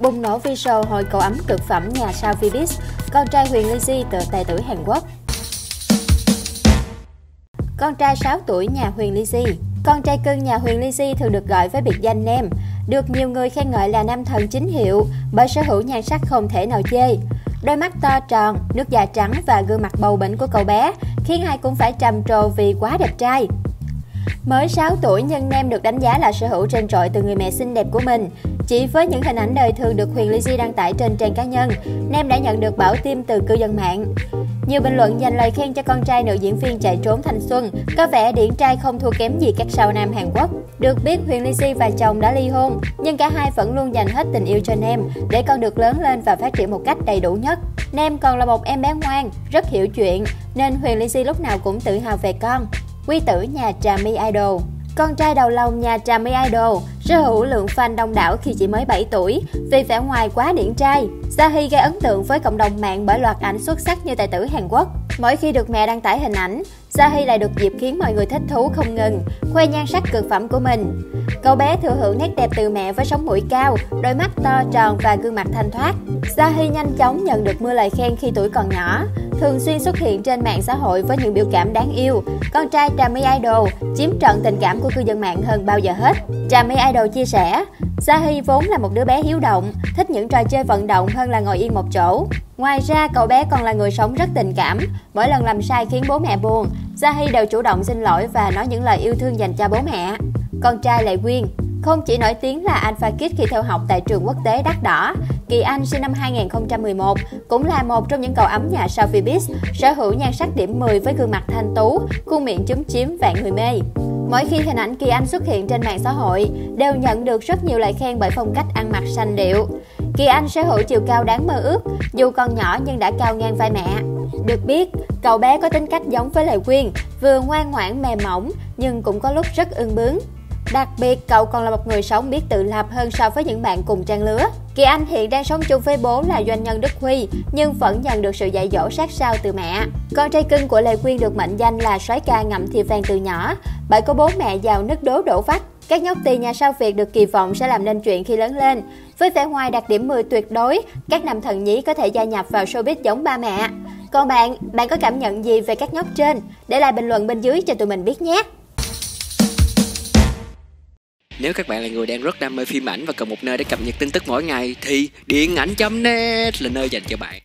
Bùng nổ video hồi cậu ấm cực phẩm nhà sao Vbiz, con trai Huyền Lizzy từ tài tử Hàn Quốc. Con trai 6 tuổi nhà Huyền Lizzy Con trai cưng nhà Huyền Lizzy thường được gọi với biệt danh Nem, được nhiều người khen ngợi là nam thần chính hiệu bởi sở hữu nhan sắc không thể nào chê. Đôi mắt to tròn, nước da trắng và gương mặt bầu bĩnh của cậu bé khiến ai cũng phải trầm trồ vì quá đẹp trai. Mới 6 tuổi nhưng Nem được đánh giá là sở hữu trên trội từ người mẹ xinh đẹp của mình. Chỉ với những hình ảnh đời thường được Huyền Lizzy đăng tải trên trang cá nhân, Nem đã nhận được bảo tim từ cư dân mạng. Nhiều bình luận dành lời khen cho con trai nữ diễn viên chạy trốn thanh xuân, có vẻ điển trai không thua kém gì các sao nam Hàn Quốc. Được biết Huyền Lizzy và chồng đã ly hôn, nhưng cả hai vẫn luôn dành hết tình yêu cho Nem để con được lớn lên và phát triển một cách đầy đủ nhất. Nem còn là một em bé ngoan, rất hiểu chuyện, nên Huyền Lizzy lúc nào cũng tự hào về con. Quy tử nhà Trà My Idol con trai đầu lòng nhà Trà My Idol sở hữu lượng fan đông đảo khi chỉ mới 7 tuổi vì vẻ ngoài quá điển trai. Sahi gây ấn tượng với cộng đồng mạng bởi loạt ảnh xuất sắc như tài tử Hàn Quốc. Mỗi khi được mẹ đăng tải hình ảnh, Sahi lại được dịp khiến mọi người thích thú không ngừng, khoe nhan sắc cực phẩm của mình. Cậu bé thừa hưởng nét đẹp từ mẹ với sống mũi cao, đôi mắt to tròn và gương mặt thanh thoát. Sahi nhanh chóng nhận được mưa lời khen khi tuổi còn nhỏ, thường xuyên xuất hiện trên mạng xã hội với những biểu cảm đáng yêu. Con trai Trà My Idol chiếm trọn tình cảm của cư dân mạng hơn bao giờ hết. Trà My Idol chia sẻ, sahi vốn là một đứa bé hiếu động, thích những trò chơi vận động hơn là ngồi yên một chỗ. Ngoài ra, cậu bé còn là người sống rất tình cảm. Mỗi lần làm sai khiến bố mẹ buồn, sahi đều chủ động xin lỗi và nói những lời yêu thương dành cho bố mẹ. Con trai Lệ Quyên không chỉ nổi tiếng là Alpha Kid khi theo học tại trường quốc tế đắt đỏ, Kỳ Anh sinh năm 2011 cũng là một trong những cậu ấm nhà sao Vbiz, sở hữu nhan sắc điểm 10 với gương mặt thanh tú, khuôn miệng chúm chím vạn người mê. Mỗi khi hình ảnh Kỳ Anh xuất hiện trên mạng xã hội, đều nhận được rất nhiều lời khen bởi phong cách ăn mặc sanh điệu. Kỳ Anh sở hữu chiều cao đáng mơ ước, dù còn nhỏ nhưng đã cao ngang vai mẹ. Được biết, cậu bé có tính cách giống với Lệ Quyên, vừa ngoan ngoãn mềm mỏng nhưng cũng có lúc rất ương bướng. Đặc biệt, cậu còn là một người sống biết tự lập hơn so với những bạn cùng trang lứa. Kỳ Anh hiện đang sống chung với bố là doanh nhân Đức Huy, nhưng vẫn nhận được sự dạy dỗ sát sao từ mẹ. Con trai cưng của Lê Quyên được mệnh danh là soái ca ngậm thì vàng từ nhỏ, bởi có bố mẹ giàu nứt đố đổ vách. Các nhóc tỳ nhà sao Việt được kỳ vọng sẽ làm nên chuyện khi lớn lên. Với vẻ ngoài đặc điểm 10 tuyệt đối, các nam thần nhí có thể gia nhập vào showbiz giống ba mẹ. Còn bạn, bạn có cảm nhận gì về các nhóc trên? Để lại bình luận bên dưới cho tụi mình biết nhé! Nếu các bạn là người đang rất đam mê phim ảnh và cần một nơi để cập nhật tin tức mỗi ngày thì điện ảnh.net là nơi dành cho bạn.